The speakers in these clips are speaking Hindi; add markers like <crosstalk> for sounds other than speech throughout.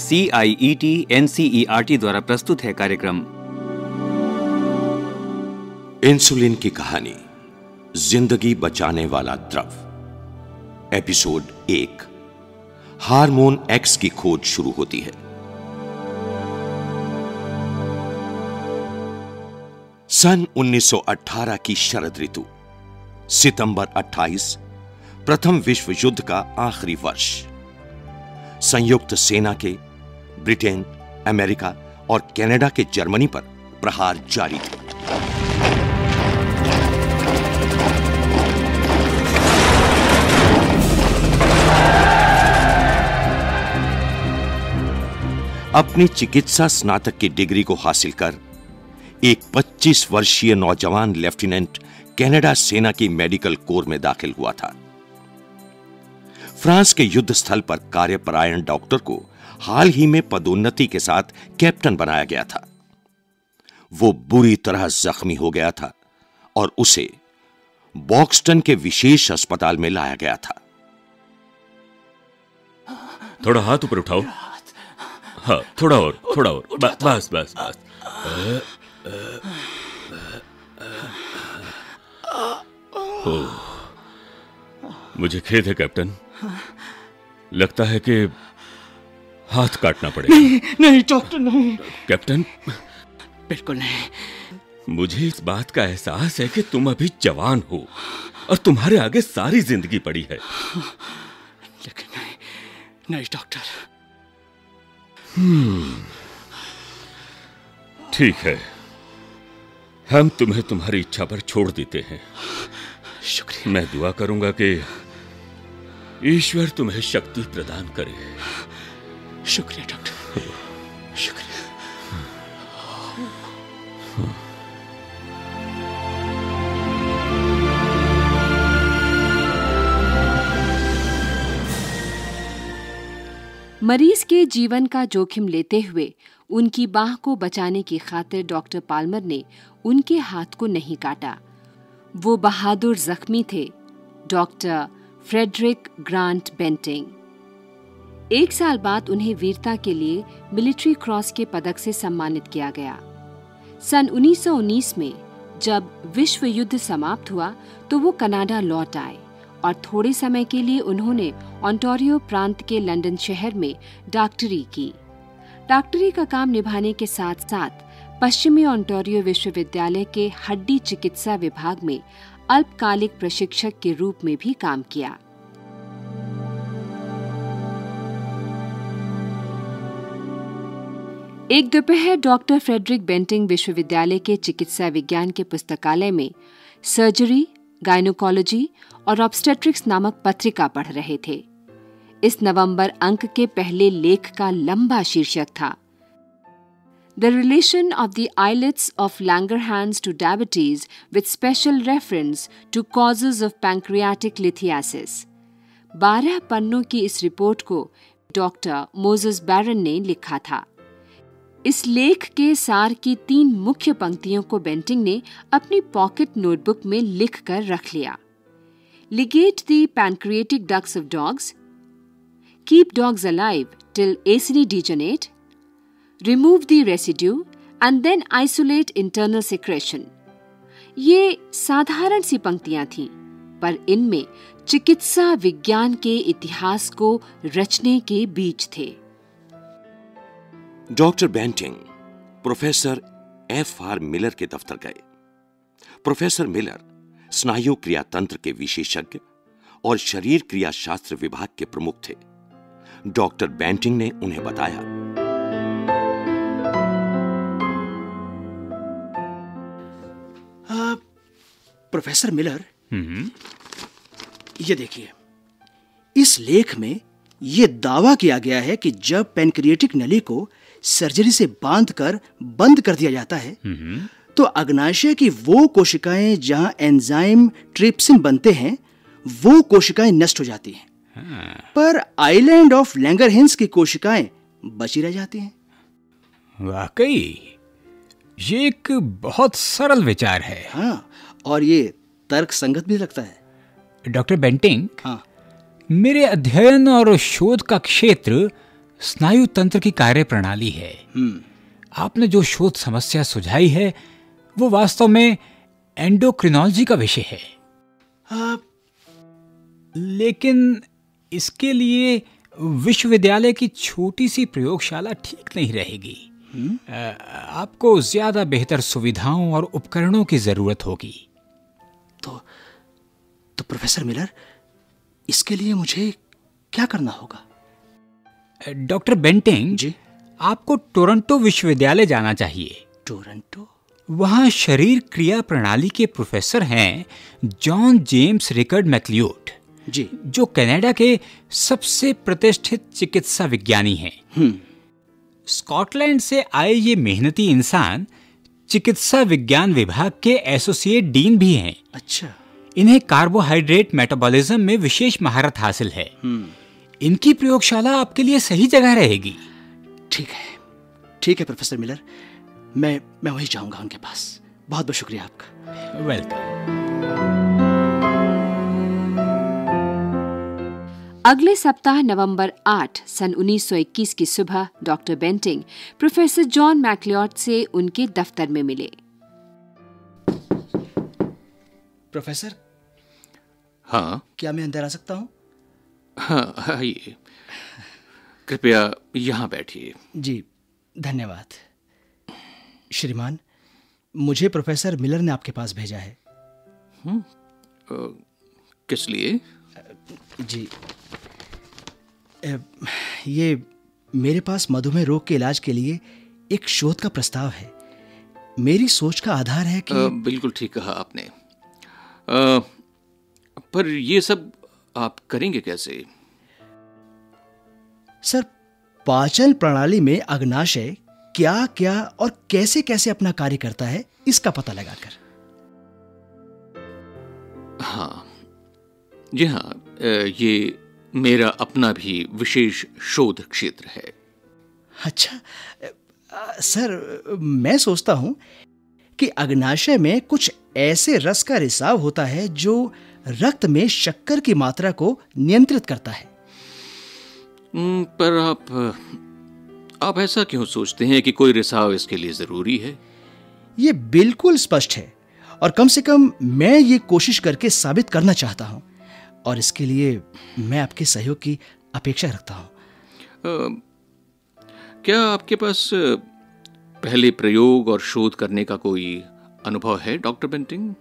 C I E T N C E R T द्वारा प्रस्तुत है कार्यक्रम। इंसुलिन की कहानी, ज़िंदगी बचाने वाला द्रव। एपिसोड एक, हार्मोन एक्स की खोज शुरू होती है। सन 1918 की शरद ऋतु, सितंबर 28 प्रथम विश्व युद्ध का आखिरी वर्ष। संयुक्त सेना के ब्रिटेन, अमेरिका और कनाडा के जर्मनी पर प्रहार जारी। थे अपनी चिकित्सा स्नातक की डिग्री को हासिल कर एक 25 वर्षीय नौजवान लेफ्टिनेंट कनाडा सेना की मेडिकल कोर में दाखिल हुआ था। फ्रांस के युद्ध स्थल पर कार्यपरायण डॉक्टर को हाल ही में पदोन्नति के साथ कैप्टन बनाया गया था। वो बुरी तरह जख्मी हो गया था और उसे बॉक्सटन के विशेष अस्पताल में लाया गया था। थोड़ा हाथ ऊपर उठाओ। हाँ थोड़ा और थोड़ा और। ब- बस बस बस। मुझे खेद है, कैप्टन। लगता है कि हाथ काटना पड़ेगा। नहीं डॉक्टर नहीं। कैप्टन? बिल्कुल नहीं। मुझे इस बात का एहसास है कि तुम अभी जवान हो और तुम्हारे आगे सारी ज़िंदगी पड़ी है। लेकिन नहीं नहीं डॉक्टर। ठीक है। हम तुम्हें तुम्हारी इच्छा पर छोड़ देते हैं। शुक्रिया। मैं दुआ करूँगा कि ईश्वर तुम्हें शक्ति प्रदान करे। शुक्रिया, डॉक्टर। शुक्रिया। मरीज़ के जीवन का जोखिम लेते हुए उनकी बाह को बचाने की खातिर डॉक्टर पाल्मर ने उनके हाथ को नहीं काटा। वो बहादुर जख्मी थे, डॉक्टर फ्रेडरिक ग्रांट बेंटिंग। एक साल बाद उन्हें वीरता के लिए मिलिट्री क्रॉस के पदक से सम्मानित किया गया। सन 1919 में जब विश्व युद्ध समाप्त हुआ तो वो कनाडा लौट आए और थोड़े समय के लिए उन्होंने ऑन्टोरियो प्रांत के लंदन शहर में डॉक्टरी की। डॉक्टरी का काम निभाने के साथ साथ पश्चिमी ऑन्टोरियो विश्वविद्यालय के हड्डी चिकित्सा विभाग में अल्पकालिक प्रशिक्षक के रूप में भी काम किया। एक दोपहर डॉक्टर फ्रेडरिक बेंटिंग विश्वविद्यालय के चिकित्सा विज्ञान के पुस्तकालय में सर्जरी, गायनोकोलॉजी और ऑब्स्टेट्रिक्स नामक पत्रिका पढ़ रहे थे। इस नवंबर अंक के पहले लेख का लंबा शीर्षक था। The relation of the islets of Langerhans to diabetes with special reference to causes of pancreatic lithiasis बारह पन्नों की इस रिपोर्ट को डॉक्टर मोजेस बैरन ने लिखा था। इस लेख के सार की तीन मुख्य पंक्तियों को बेंटिंग ने अपनी पॉकेट नोटबुक में लिख कर रख लिया। Ligate the pancreatic ducts of dogs keep dogs alive till acini degenerate remove the residue and then isolate internal secretion ये साधारण सी पंक्तियाँ थीं, पर इनमें चिकित्सा विज्ञान के इतिहास को रचने के बीज थे। Doctor Banting professor F R Miller के दफ्तर गए। प्रोफेसर मिलर स्नायु क्रिया तंत्र के विशेषज्ञ और शरीर क्रिया शास्त्र विभाग के प्रमुख थे। डॉक्टर बेंटिंग ने उन्हें बताया। आ, प्रोफेसर मिलर ये देखिए। इस लेख में यह दावा किया गया है कि जब पेनक्रिएटिक नली को सर्जरी से बांधकर बंद कर दिया जाता है। तो अग्नाशय की वो कोशिकाएँ जहाँ एंजाइम ट्रिप्सिन बनते हैं वो कोशिकाएँ नष्ट हो जाती हैं। पर आइलैंड ऑफ़ लैंगरहिंस की कोशिकाएँ बची रह जाती हैं। वाकई ये एक बहुत सरल विचार है। हाँ और ये तर्क संगत भी लगता है। डॉक्टर बेंटिंग हाँ। मेरे अध्ययन और शोध का क्षेत्र स्नायु तंत्र की कार्य प्रणाली है आपने जो शोध समस्या सुझाई है वो वास्तव में एंडोक्रिनोलॉजी का विषय है। आ, लेकिन इसके लिए विश्वविद्यालय की छोटी सी प्रयोगशाला ठीक नहीं रहेगी। आ, आपको ज़्यादा बेहतर सुविधाओं और उपकरणों की ज़रूरत होगी। तो तो प्रोफेसर मिलर इसके लिए मुझे क्या करना होगा? Doctor Banting ji. आपको टोरंटो विश्वविद्यालय जाना चाहिए। टोरंटो? वहाँ शरीर क्रिया प्रणाली के प्रोफेसर हैं John James Rickard McLeod ji. जो कनाडा के सबसे प्रतिष्ठित चिकित्सा विज्ञानी हैं। स्कॉटलैंड से आए ये मेहनती इंसान चिकित्सा विज्ञान विभाग के एसोसिएट डीन भी हैं। अच्छा। इन्हें कार्बोहाइड्रेट मेटाबॉलिज्म में विशेष महारत हासिल है। इनकी प्रयोगशाला आपके लिए सही जगह रहेगी। ठीक है। ठीक है प्रोफेसर मिलर। मैं मैं वहीं जाऊँगा उनके पास। बहुत बहुत शुक्रिया आपका। वेलकम अगले सप्ताह नवंबर 8 सन 1921 की सुबह doctor Banting professor John Macleod से उनके दफ्तर में मिले। प्रोफेसर? हाँ? क्या मैं अंदर आ सकता हूँ? हाँ आइए। कृपया यहाँ बैठिए। जी धन्यवाद। श्रीमान मुझे प्रोफेसर मिलर ने आपके पास भेजा है। किस लिए? जी। ये मेरे पास मधुमेह रोग के इलाज के लिए एक शोध का प्रस्ताव है। मेरी सोच का आधार है कि अ, बिल्कुल ठीक कहा आपने। अ, पर ये सब आप करेंगे कैसे? सर पाचन प्रणाली में अग्नाशय क्या क्या और कैसे कैसे अपना कार्य करता है इसका पता लगाकर। हाँ। जी हाँ ये मेरा अपना भी विशेष शोध क्षेत्र है। अच्छा सर मैं सोचता हूँ कि अग्नाशय में कुछ ऐसे रस का रिसाव होता है जो रक्त में शक्कर की मात्रा को नियंत्रित करता है। हम्म, पर आप आप ऐसा क्यों सोचते हैं कि कोई रिसाव इसके लिए ज़रूरी है? ये बिल्कुल स्पष्ट है और कम से कम मैं ये कोशिश करके साबित करना चाहता हूँ और इसके लिए मैं आपके सहयोग की अपेक्षा रखता हूँ। क्या आपके पास पहले प्रयोग और शोध करने का कोई अनुभव है डॉक्टर बेंटिंग?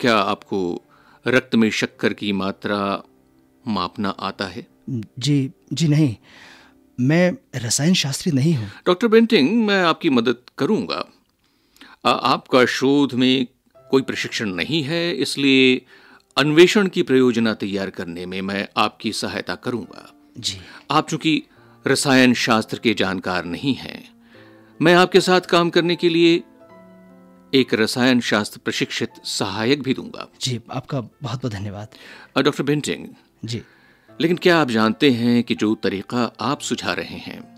क्या आपको रक्त में शक्कर की मात्रा मापना आता है? जी जी नहीं। मैं रसायन शास्त्री नहीं हूँ। डॉक्टर बेंटिंग मैं आपकी मदद करूँगा। आ, आपका शोध में कोई प्रशिक्षण नहीं है इसलिए अन्वेषण की प्रयोजना तैयार करने में मैं आपकी सहायता करूँगा। जी। आप चूँकि रसायन शास्त्र के जानकार नहीं हैं मैं आपके साथ काम करने के लिए एक रसायन शास्त्र प्रशिक्षित सहायक भी दूँगा। जी आपका बहुत बहुत धन्यवाद। Doctor Banting. जी। लेकिन क्या आप जानते हैं कि जो तरीका आप सुझा रहे हैं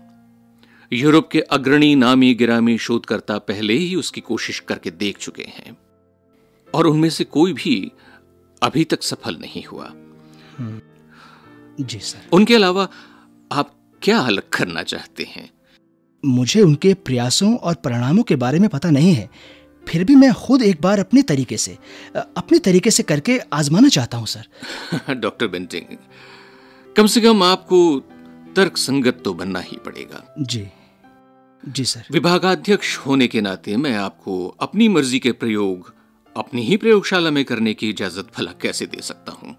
यूरोप के अग्रणी नामी गिरामी शोधकर्ता पहले ही उसकी कोशिश करके देख चुके हैं और उनमें से कोई भी अभी तक सफल नहीं हुआ। जी सर। उनके अलावा आप क्या अलग करना चाहते हैं? मुझे उनके प्रयासों और परिणामों के बारे में पता नहीं है। फिर भी मैं खुद एक बार अपने तरीके से अपने तरीके से करके आजमाना चाहता हूँ सर। <laughs> डॉक्टर बेंटिंग कम से कम आपको तर्क संगत तो बनना ही पड़ेगा। जी। जी सर। विभागाध्यक्ष होने के नाते मैं आपको अपनी मर्ज़ी के प्रयोग अपनी ही प्रयोगशाला में करने की इजाज़त भला कैसे दे सकता हूँ?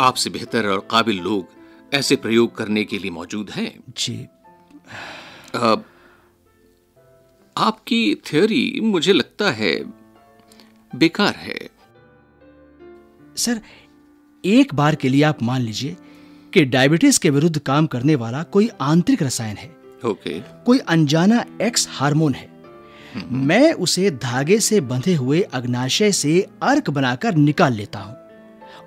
आपसे बेहतर और काबिल लोग ऐसे प्रयोग करने के लिए मौजूद हैं? जी। अब आपकी थ्योरी मुझे लगता है बेकार है। सर एक बार के लिए आप मान लीजिए कि डायबिटीज़ के विरुद्ध काम करने वाला कोई आंतरिक रसायन है। ओके कोई अनजाना एक्स हार्मोन है। मैं उसे धागे से बंधे हुए अग्नाशय से अर्क बनाकर निकाल लेता हूँ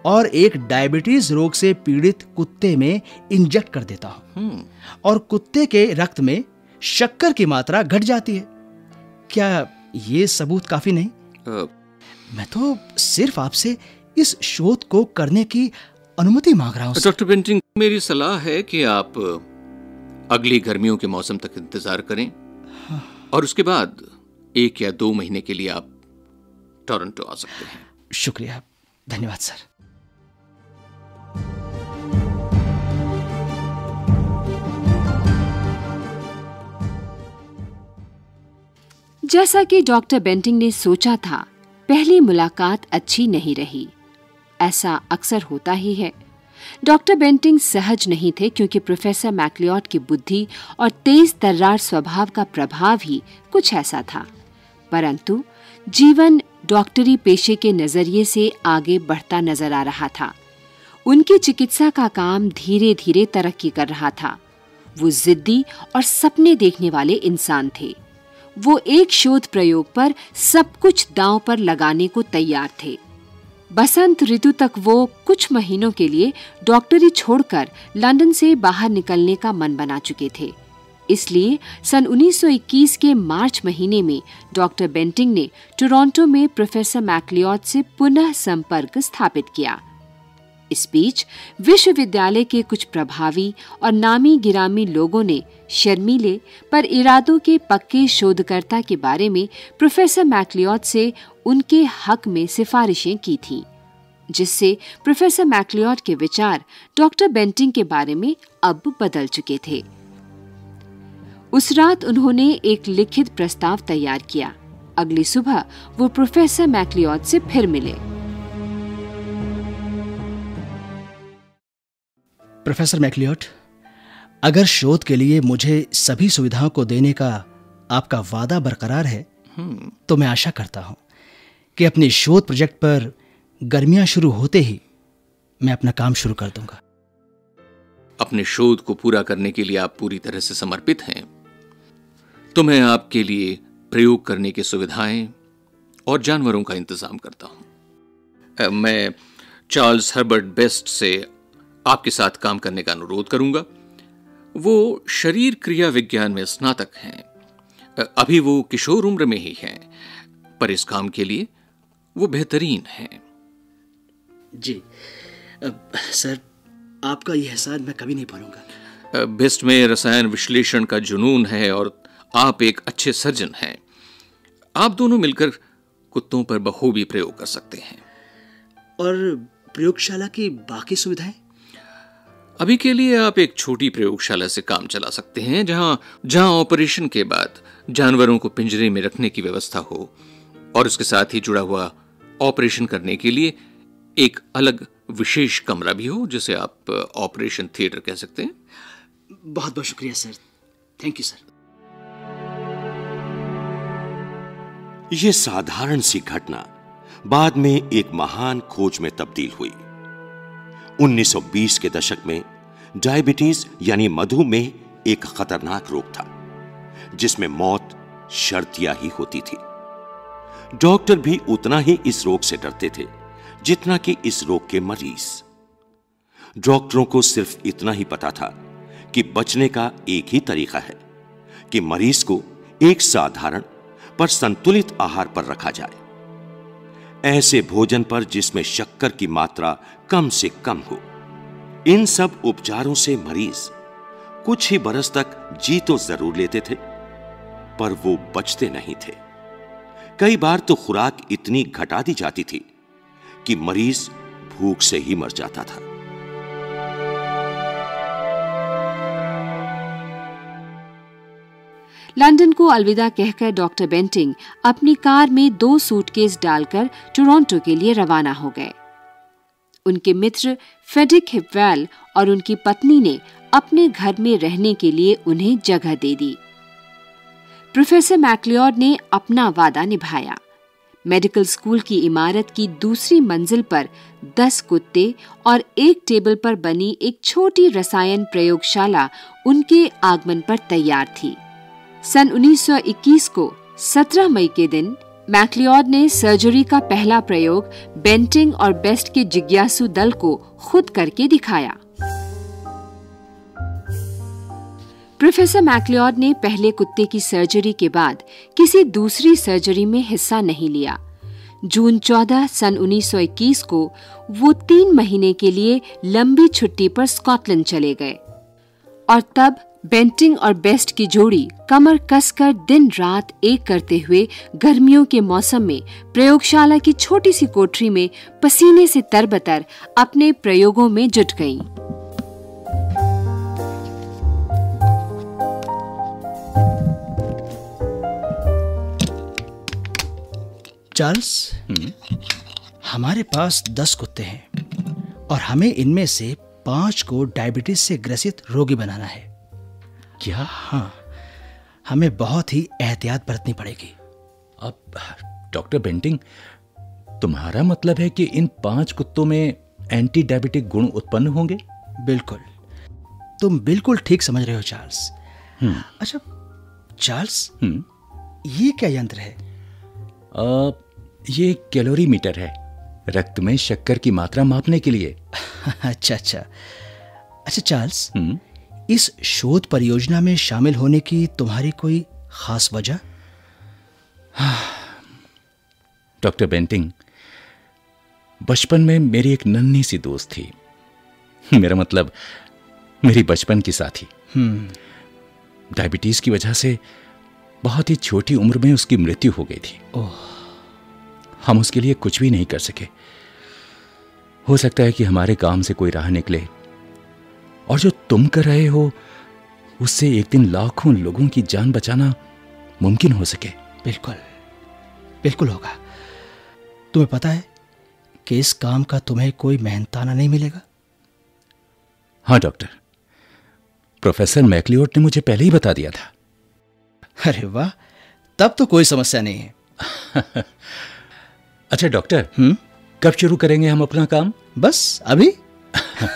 और एक डायबिटीज़ रोग से पीड़ित कुत्ते में इंजेक्ट कर देता हूँ। और कुत्ते के रक्त में शक्कर की मात्रा घट जाती है। क्या ये सबूत काफ़ी नहीं? मैं तो सिर्फ़ आपसे इस शोध को करने की अनुमति मांग रहा हूँ डॉक्टर बेंटिंग मेरी सलाह है कि आप अगली गर्मियों के मौसम तक इंतज़ार करें। और उसके बाद एक या दो महीने के लिए आप टोरंटो आ सकते हैं। शुक्रिया। धन्यवाद सर। जैसा कि डॉक्टर बेंटिंग ने सोचा था, पहली मुलाकात अच्छी नहीं रही। ऐसा अक्सर होता ही है। डॉक्टर बेंटिंग सहज नहीं थे क्योंकि प्रोफेसर मैक्लियॉट की बुद्धि और तेज तर्रार स्वभाव का प्रभाव ही कुछ ऐसा था। परंतु जीवन डॉक्टरी पेशे के नज़रिए से आगे बढ़ता नज़र आ रहा था। उनकी चिकित्सा का काम धीरे धीरे तरक्की कर रहा था। वो जिद्दी और सपने देखने वाले इंसान थे। वो एक शोध प्रयोग पर सब कुछ दांव पर लगाने को तैयार थे। बसंत ऋतु तक वो कुछ महीनों के लिए डॉक्टरी छोड़कर लंदन से बाहर निकलने का मन बना चुके थे। इसलिए सन 1921 के मार्च महीने में डॉक्टर बेंटिंग ने टोरंटो में प्रोफेसर मैक्लियॉट से पुनः संपर्क स्थापित किया। इस बीच विश्वविद्यालय के कुछ प्रभावी और नामी गिरामी लोगों ने शर्मीले पर इरादों के पक्के शोधकर्ता के बारे में प्रोफेसर मैक्लियॉट से उनके हक में सिफारिशें की थीं, जिससे प्रोफेसर मैक्लियॉट के विचार डॉक्टर बेंटिंग के बारे में अब बदल चुके थे। उस रात उन्होंने एक लिखित प्रस्ताव तैयार किया। अगली सुबह वो प्रोफेसर मैक्लियॉट से फिर मिले। प्रोफेसर मैक्लियोट, अगर शोध के लिए मुझे सभी सुविधाओं को देने का आपका वादा बरकरार है तो मैं आशा करता हूँ कि अपने शोध प्रोजेक्ट पर गर्मियाँ शुरू होते ही मैं अपना काम शुरू कर दूँगा। अपने शोध को पूरा करने के लिए आप पूरी तरह से समर्पित हैं तो मैं आपके लिए प्रयोग करने की सुविधाएँ और जानवरों का इंतज़ाम करता हूँ। मैं चार्ल्स हर्बर्ट बेस्ट से आपके साथ काम करने का अनुरोध करूँगा। वो शरीर क्रिया विज्ञान में स्नातक हैं। अभी वो किशोर उम्र में ही हैं पर इस काम के लिए वो बेहतरीन हैं। जी। सर आपका यह एहसान मैं कभी नहीं भूलूँगा बेस्ट में रसायन विश्लेषण का जुनून है और आप एक अच्छे सर्जन हैं। आप दोनों मिलकर कुत्तों पर बखूबी प्रयोग कर सकते हैं। और प्रयोगशाला की बाकी सुविधाएँ? अभी के लिए आप एक छोटी प्रयोगशाला से काम चला सकते हैं जहाँ जहाँ ऑपरेशन के बाद जानवरों को पिंजरे में रखने की व्यवस्था हो और उसके साथ ही जुड़ा हुआ ऑपरेशन करने के लिए एक अलग विशेष कमरा भी हो जिसे आप ऑपरेशन थिएटर कह सकते हैं। बहुत बहुत शुक्रिया सर। थैंक यू सर यह साधारण सी घटना बाद में एक महान खोज में तब्दील हुई। 1920 के दशक में डायबिटीज़ यानी मधुमेह एक खतरनाक रोग था, जिसमें मौत शर्तिया ही होती थी। डॉक्टर भी उतना ही इस रोग से डरते थे, जितना कि इस रोग के मरीज़। डॉक्टरों को सिर्फ़ इतना ही पता था कि बचने का एक ही तरीका है, कि मरीज़ को एक साधारण पर संतुलित आहार पर रखा जाए। ऐसे भोजन पर जिसमें शक्कर की मात्रा कम से कम हो। इन सब उपचारों से मरीज़ कुछ ही बरस तक जी तो ज़रूर लेते थे, पर वो बचते नहीं थे। कई बार तो खुराक इतनी घटा दी जाती थी कि मरीज़ भूख से ही मर जाता था। लंदन को अलविदा कहकर डॉक्टर बेंटिंग अपनी कार में दो सूटकेस डालकर टोरंटो के लिए रवाना हो गए। उनके मित्र फेडिक हिपवेल और उनकी पत्नी ने अपने घर में रहने के लिए उन्हें जगह दे दी। प्रोफेसर मैक्लियोड ने अपना वादा निभाया। मेडिकल स्कूल की इमारत की दूसरी मंजिल पर दस कुत्ते और एक टेबल पर बनी एक छोटी रसायन प्रयोगशाला उनके आगमन पर तैयार थी। सन 1921 को 17 मई के दिन मैक्लियोड ने सर्जरी का पहला प्रयोग बेंटिंग और बेस्ट के जिज्ञासु दल को खुद करके दिखाया। प्रोफेसर मैक्लियोड ने पहले कुत्ते की सर्जरी के बाद किसी दूसरी सर्जरी में हिस्सा नहीं लिया। जून 14 सन 1921 को वो तीन महीने के लिए लंबी छुट्टी पर स्कॉटलैंड चले गए और तब बेंटिंग और बेस्ट की जोड़ी कमर कसकर दिन रात एक करते हुए गर्मियों के मौसम में प्रयोगशाला की छोटी सी कोठरी में पसीने से तरबतर अपने प्रयोगों में जुट गईं। चार्ल्स हमारे पास दस कुत्ते हैं और हमें इनमें से पाँच को डायबिटीज़ से ग्रसित रोगी बनाना है क्या? हाँ। हमें बहुत ही एहतियात बरतनी पड़ेगी। अब डॉक्टर बेंटिंग तुम्हारा मतलब है कि इन पाँच कुत्तों में एंटी डायबिटिक गुण उत्पन्न होंगे? बिल्कुल। तुम बिल्कुल ठीक समझ रहे हो चार्ल्स। अच्छा चार्ल्स? हम्म, ये क्या यंत्र है? आ, ये कैलोरी मीटर है रक्त में शक्कर की मात्रा मापने के लिए। <laughs> अच्छा अच्छा। अच्छा चार्ल्स हम्म, इस शोध परियोजना में शामिल होने की तुम्हारी कोई खास वजह? <sighs> डॉक्टर बेंटिंग बचपन में मेरी एक नन्ही सी दोस्त थी। <laughs> मेरा मतलब मेरी बचपन की साथी। डायबिटीज़ की वजह से बहुत ही छोटी उम्र में उसकी मृत्यु हो गई थी। हम उसके लिए कुछ भी नहीं कर सके। हो सकता है कि हमारे काम से कोई राह निकले और जो तुम कर रहे हो उससे एक दिन लाखों लोगों की जान बचाना मुमकिन हो सके। बिल्कुल। बिल्कुल होगा। तुम्हें पता है कि इस काम का तुम्हें कोई मेहनताना नहीं मिलेगा? हाँ डॉक्टर। प्रोफेसर मैकलियोट ने मुझे पहले ही बता दिया था। अरे वाह! तब तो कोई समस्या नहीं है। <laughs> अच्छा डॉक्टर। हम्म? कब शुरू करेंगे हम अपना काम? बस अभी? <laughs>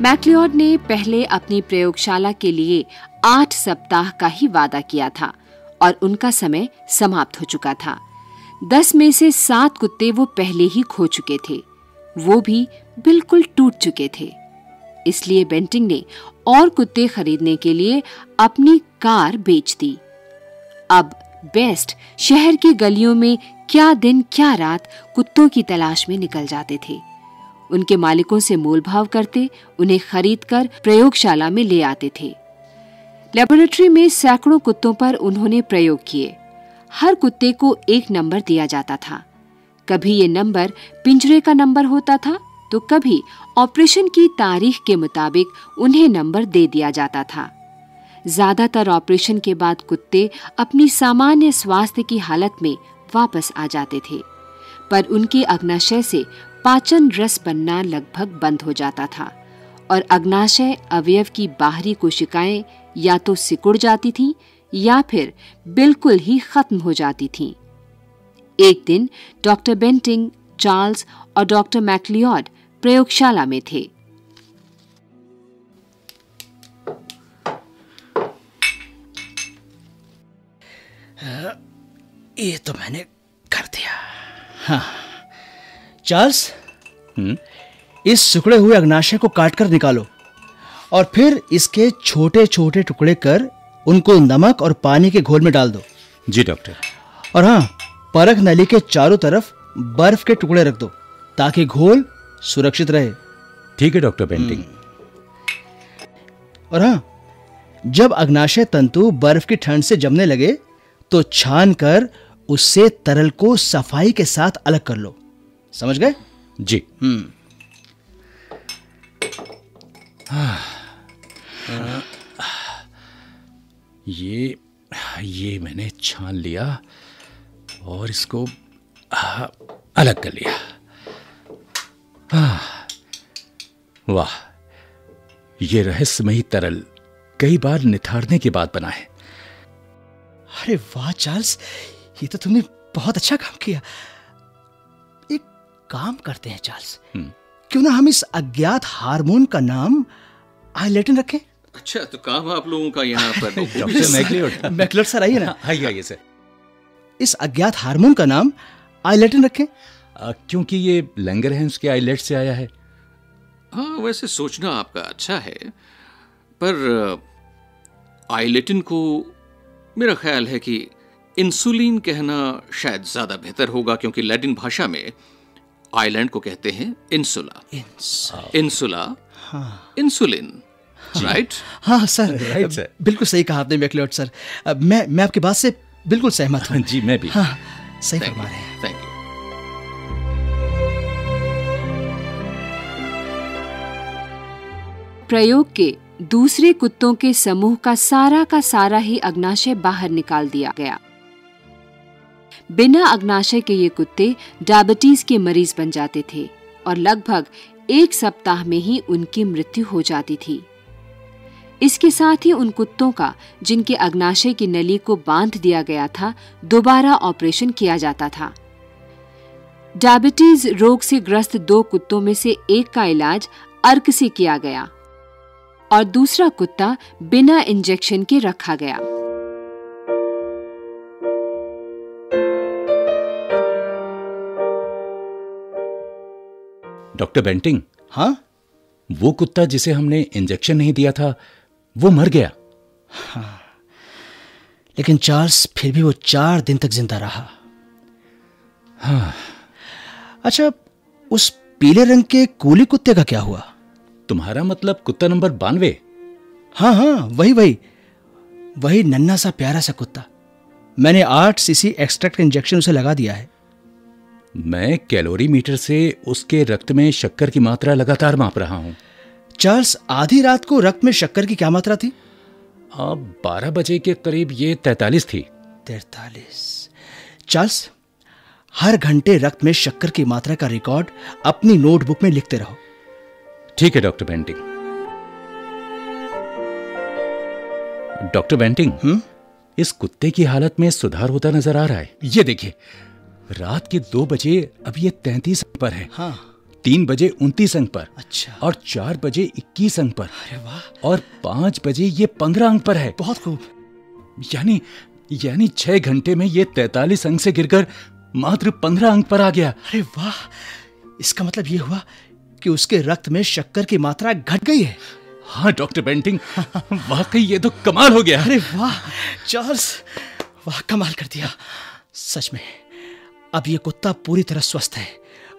मैक्लियोड ने पहले अपनी प्रयोगशाला के लिए आठ सप्ताह का ही वादा किया था और उनका समय समाप्त हो चुका था। दस में से सात कुत्ते वो पहले ही खो चुके थे। वो भी बिल्कुल टूट चुके थे। इसलिए बेंटिंग ने और कुत्ते खरीदने के लिए अपनी कार बेच दी। अब बेस्ट, शहर की गलियों में क्या दिन, क्या रात कुत्तों की तलाश में निकल जाते थे। उनके मालिकों से मोलभाव करते, उन्हें खरीदकर प्रयोगशाला में ले आते थे। लेबोरेटरी में सैकड़ों कुत्तों पर उन्होंने प्रयोग किए। हर कुत्ते को एक नंबर दिया जाता था। कभी ये नंबर पिंजरे का नंबर होता था तो कभी ऑपरेशन की तारीख के मुताबिक उन्हें नंबर दे दिया जाता था। ज़्यादातर ऑपरेशन के बाद कुत्ते अपनी सामान्य स्वास्थ्य की हालत में वापस आ जाते थे पर उनके अग्नाशय से पाचन रस बनना लगभग बंद हो जाता था और अग्नाशय अवयव की बाहरी कोशिकाएँ या तो सिकुड़ जाती थीं या फिर बिल्कुल ही खत्म हो जाती थीं। एक दिन डॉक्टर बेंटिंग, चार्ल्स और डॉक्टर मैक्लियॉड प्रयोगशाला में थे ये तो मैंने कर दिया। हाँ। चार्ल्स इस सिकुड़े हुए अग्नाशय को काटकर निकालो और फिर इसके छोटे छोटे टुकड़े कर उनको नमक और पानी के घोल में डाल दो। जी डॉक्टर। और हाँ परख नली के चारों तरफ़ बर्फ़ के टुकड़े रख दो ताकि घोल सुरक्षित रहे। ठीक है डॉक्टर पेंटिंग। और हाँ जब अग्नाशय तंतु बर्फ़ की ठंड से जमने लगे तो छान कर उससे तरल को सफ़ाई के साथ अलग कर लो। समझ गए? जी। ये ये मैंने छान लिया और इसको अलग कर लिया। वाह। ये रहस्यमयी तरल कई बार निथारने के बाद बना है। अरे वाह चार्ल्स ये तो तुमने बहुत अच्छा काम किया। एक काम करते हैं चार्ल्स। क्यों ना हम इस अज्ञात हार्मोन का नाम आइलेटिन रखें? अच्छा तो काम आप लोगों का यहाँ पर <laughs> <laughs> मैकलर सर आइए ना। आइए आइए सर। इस अज्ञात हार्मोन का नाम आइलेटिन रखें। क्योंकि ये लैंगरहैंस के आइलेट से आया है। हाँ वैसे सोचना आपका अच्छा है पर आइलेटिन को मेरा ख्याल है कि इंसुलिन कहना शायद ज़्यादा बेहतर होगा क्योंकि लैटिन भाषा में आइलैंड को कहते हैं इंसुला। इंसुला। इंसुलिन राइट हाँ सर। Right. बिल्कुल सही कहा आपने मैकलियोड सर। मैं मैं आपकी बात से बिल्कुल सहमत हूँ। <laughs> जी मैं भी। हाँ सही फरमा रहे हैं थैंक यू प्रयोग के दूसरे कुत्तों के समूह का सारा का सारा ही अग्नाशय बाहर निकाल दिया गया। बिना अग्नाशय के ये कुत्ते डायबिटीज़ के मरीज़ बन जाते थे और लगभग एक सप्ताह में ही उनकी मृत्यु हो जाती थी। इसके साथ ही उन कुत्तों का, जिनके अग्नाशय की नली को बाँध दिया गया था, दोबारा ऑपरेशन किया जाता था। डायबिटीज़ रोग से ग्रस्त दो कुत्तों में से एक का इलाज अर्क से किया गया और दूसरा कुत्ता बिना इंजेक्शन के रखा गया। Doctor Banting. हाँ? वो कुत्ता जिसे हमने इंजेक्शन नहीं दिया था वो मर गया। हाँ। लेकिन चार्ल्स फिर भी वो चार दिन तक ज़िंदा रहा। हाँ। अच्छा उस पीले रंग के कूली कुत्ते का क्या हुआ? तुम्हारा मतलब कुत्ता नंबर बानवे। हाँ हाँ वही वही। वही नन्ना सा प्यारा सा कुत्ता। मैंने आठ सीसी एक्सट्रैक्ट इंजेक्शन उसे लगा दिया है। मैं कैलोरी मीटर से उसके रक्त में शक्कर की मात्रा लगातार माप रहा हूँ। चार्ल्स आधी रात को रक्त में शक्कर की क्या मात्रा थी? अब बारह बजे के करीब ये तैतालीस थी। तैतालीस। चार्ल्स हर घंटे रक्त में शक्कर की मात्रा का रिकॉर्ड अपनी नोटबुक में लिखते रहो। ठीक है doctor Bentinck. Doctor Banting hmm? इस कुत्ते की हालत में सुधार होता नज़र आ रहा है। ये देखिए रात के दो बजे अब ये तैतीस अंक पर है। हाँ। तीन बजे उनतीस अंक पर। अच्छा। और चार बजे इक्कीस अंक पर। अरे वाह। और पाँच बजे ये पंद्रह अंक पर है। बहुत खूब। यानी यानी छह घंटे में ये तैतालीस अंक से गिरकर मात्र पंद्रह अंक पर आ गया। अरे वाह। इसका मतलब ये हुआ कि उसके रक्त में शक्कर की मात्रा घट गई है। हाँ डॉक्टर बेंटिंग वाकई ये तो कमाल हो गया। अरे वाह चार्ल्स वाह कमाल कर दिया। सच में। अब ये कुत्ता पूरी तरह स्वस्थ है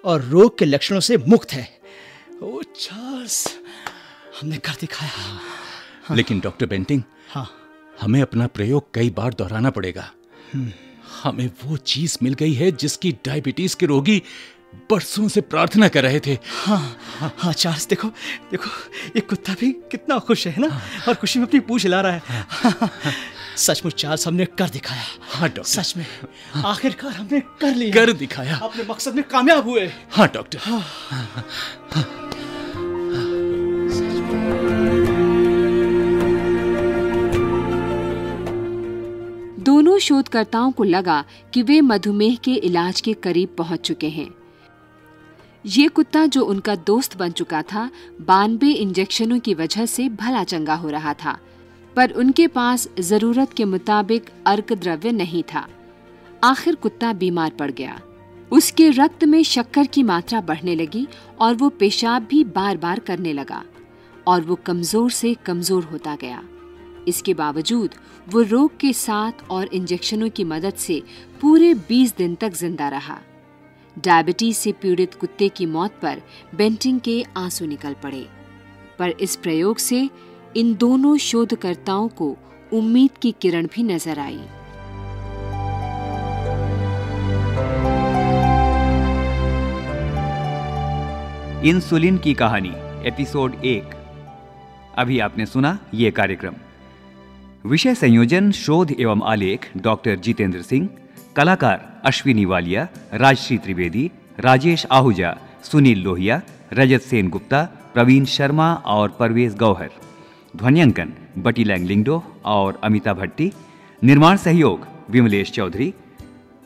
और रोग के लक्षणों से मुक्त है। ओ चार्ल्स हमने कर दिखाया। हाँ। लेकिन डॉक्टर बेंटिंग हाँ। हमें अपना प्रयोग कई बार दोहराना पड़ेगा। हमें वो चीज़ मिल गई है जिसकी डायबिटीज़ के रोगी बरसों से प्रार्थना कर रहे थे। हाँ हाँ हाँ चार्ल्स देखो देखो ये कुत्ता भी कितना खुश है ना? हाँ, और खुशी में अपनी पूछ हिला रहा है। सचमुच चार्ल्स हमने कर दिखाया। हाँ डॉक्टर। सच में आखिरकार हमने कर लिया। कर दिखाया। अपने मकसद में कामयाब हुए। हाँ डॉक्टर। हाँ। दोनों शोधकर्ताओं को लगा कि वे मधुमेह के इलाज के करीब पहुँच चुके हैं। ये कुत्ता जो उनका दोस्त बन चुका था बानबे इंजेक्शनों की वजह से भला चंगा हो रहा था। पर उनके पास ज़रूरत के मुताबिक अर्क द्रव्य नहीं था। आखिर कुत्ता बीमार पड़ गया। उसके रक्त में शक्कर की मात्रा बढ़ने लगी और वो पेशाब भी बार बार करने लगा और वो कमज़ोर से कमज़ोर होता गया। इसके बावजूद वो रोग के साथ और इंजेक्शनों की मदद से पूरे 20 दिन तक ज़िंदा रहा। डायबिटीज़ से पीड़ित कुत्ते की मौत पर बेंटिंग के आँसू निकल पड़े। पर इस प्रयोग से इन दोनों शोधकर्ताओं को उम्मीद की किरण भी नज़र आई। इंसुलिन की कहानी, एपिसोड एक। अभी आपने सुना ये कार्यक्रम। विषय संयोजन, शोध एवं आलेख, डॉक्टर जितेंद्र सिंह। कलाकार अश्विनी वालिया, राजश्री त्रिवेदी, राजेश आहूजा, सुनील लोहिया, रजत सेन गुप्ता प्रवीण शर्मा और परवेज गौहर। ध्वनियांकन, बटी लैंगलिंगडो और अमिता भट्टी। निर्माण सहयोग, विमलेश चौधरी।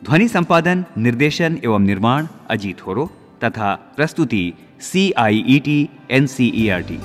ध्वनि संपादन, निर्देशन एवं निर्माण, अजीत होरो। तथा प्रस्तुति C I E T N C E R T